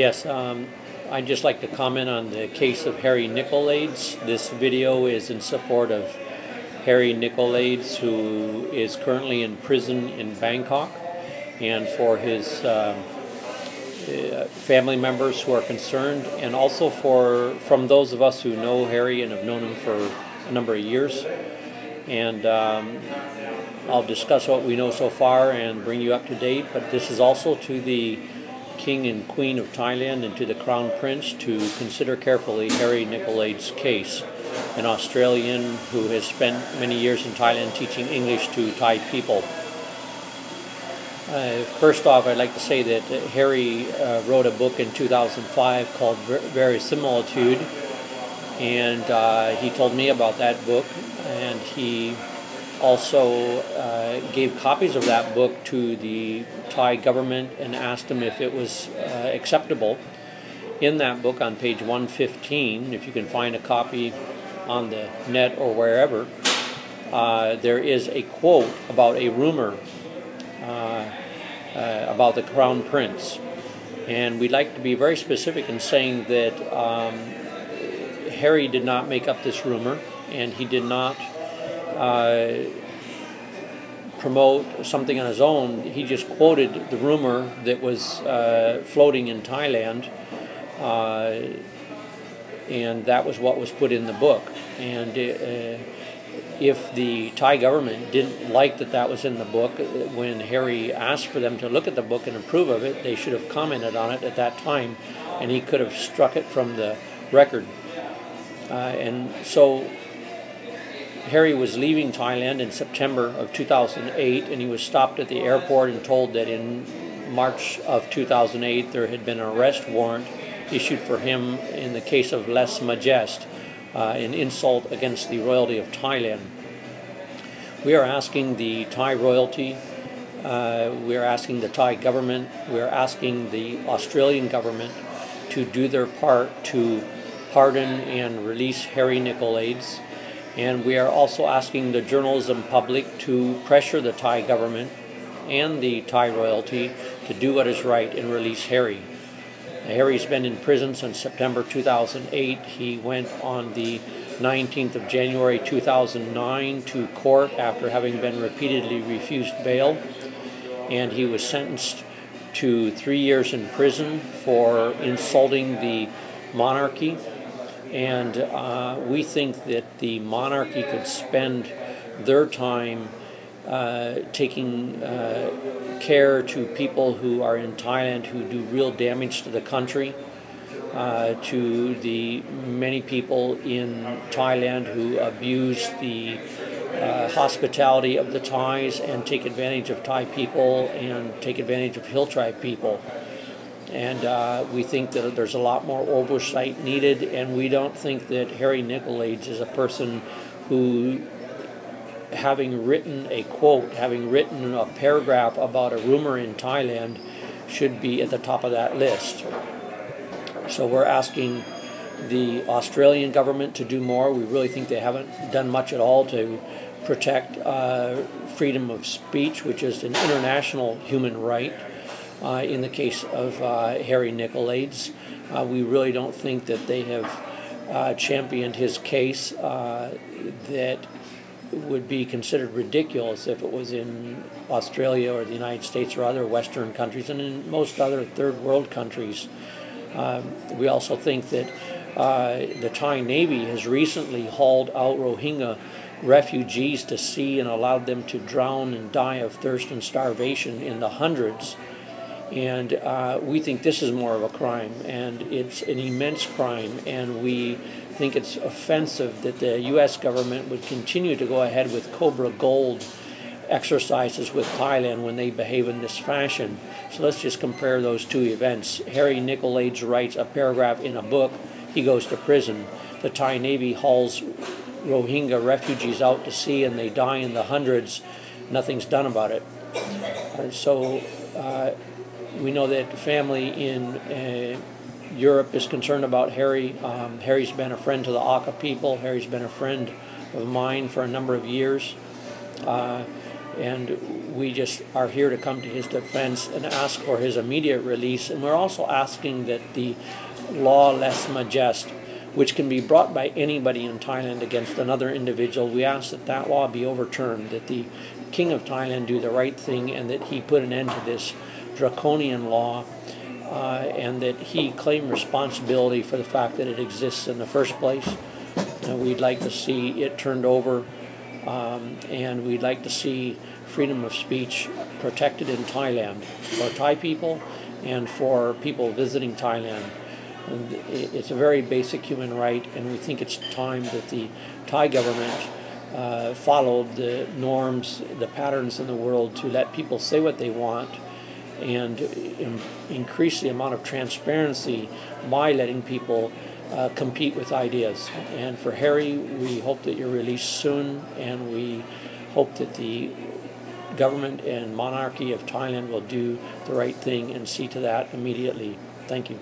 Yes, um, I'd just like to comment on the case of Harry Nicolaides. This video is in support of Harry Nicolaides, who is currently in prison in Bangkok, and for his um, uh, family members who are concerned, and also for from those of us who know Harry and have known him for a number of years. And um, I'll discuss what we know so far and bring you up to date. But this is also to the King and Queen of Thailand and to the Crown Prince to consider carefully Harry Nicolaides' case, an Australian who has spent many years in Thailand teaching English to Thai people. Uh, first off, I'd like to say that Harry uh, wrote a book in 2005 called Verisimilitude, and uh, he told me about that book, and he also uh, gave copies of that book to the Thai government and asked them if it was uh, acceptable. In that book, on page 115, if you can find a copy on the net or wherever, uh, there is a quote about a rumor uh, uh, about the crown prince. And we'd like to be very specific in saying that um, Harry did not make up this rumor, and he did not uh, promote something on his own. He just quoted the rumor that was uh, floating in Thailand, uh, and that was what was put in the book. And uh, if the Thai government didn't like that that was in the book, when Harry asked for them to look at the book and approve of it, they should have commented on it at that time, and he could have struck it from the record. Uh, and so Harry was leaving Thailand in September of 2008, and he was stopped at the airport and told that in March of 2008 there had been an arrest warrant issued for him in the case of Les majesté, uh, an insult against the royalty of Thailand. We are asking the Thai royalty, uh, we are asking the Thai government, we are asking the Australian government to do their part to pardon and release Harry Nicolaides. And we are also asking the journalism public to pressure the Thai government and the Thai royalty to do what is right and release Harry. Harry's been in prison since September 2008. He went on the 19th of January 2009 to court after having been repeatedly refused bail, and he was sentenced to three years in prison for insulting the monarchy and uh, we think that the monarchy could spend their time uh, taking uh, care to people who are in Thailand who do real damage to the country, uh, to the many people in Thailand who abuse the uh, hospitality of the Thais and take advantage of Thai people and take advantage of Hill Tribe people. And uh, we think that there's a lot more oversight needed, and we don't think that Harry Nicolaides is a person who, having written a quote, having written a paragraph about a rumor in Thailand, should be at the top of that list. So we're asking the Australian government to do more. We really think they haven't done much at all to protect uh, freedom of speech, which is an international human right. Uh, in the case of uh, Harry Nicolaides, uh, we really don't think that they have uh, championed his case uh, that would be considered ridiculous if it was in Australia or the United States or other Western countries and in most other third world countries. Um, we also think that uh, the Thai Navy has recently hauled out Rohingya refugees to sea and allowed them to drown and die of thirst and starvation in the hundreds and uh, we think this is more of a crime, and it's an immense crime, and we think it's offensive that the U.S. government would continue to go ahead with Cobra Gold exercises with Thailand when they behave in this fashion. So let's just compare those two events. Harry Nicolaides writes a paragraph in a book, he goes to prison. The Thai Navy hauls Rohingya refugees out to sea and they die in the hundreds. Nothing's done about it. Uh, so uh, we know that the family in uh, Europe is concerned about Harry. Um, Harry's been a friend to the Akha people. Harry's been a friend of mine for a number of years. Uh, And we just are here to come to his defense and ask for his immediate release. And we're also asking that the law lese majest, which can be brought by anybody in Thailand against another individual, we ask that that law be overturned, that the King of Thailand do the right thing, and that he put an end to this draconian law. Uh, and that he claimed responsibility for the fact that it exists in the first place. And we'd like to see it turned over, um, and we'd like to see freedom of speech protected in Thailand for Thai people and for people visiting Thailand. And it's a very basic human right, and we think it's time that the Thai government uh, followed the norms, the patterns in the world to let people say what they want and in, increase the amount of transparency by letting people uh, compete with ideas. And for Harry, we hope that you're released soon, and we hope that the government and monarchy of Thailand will do the right thing and see to that immediately. Thank you.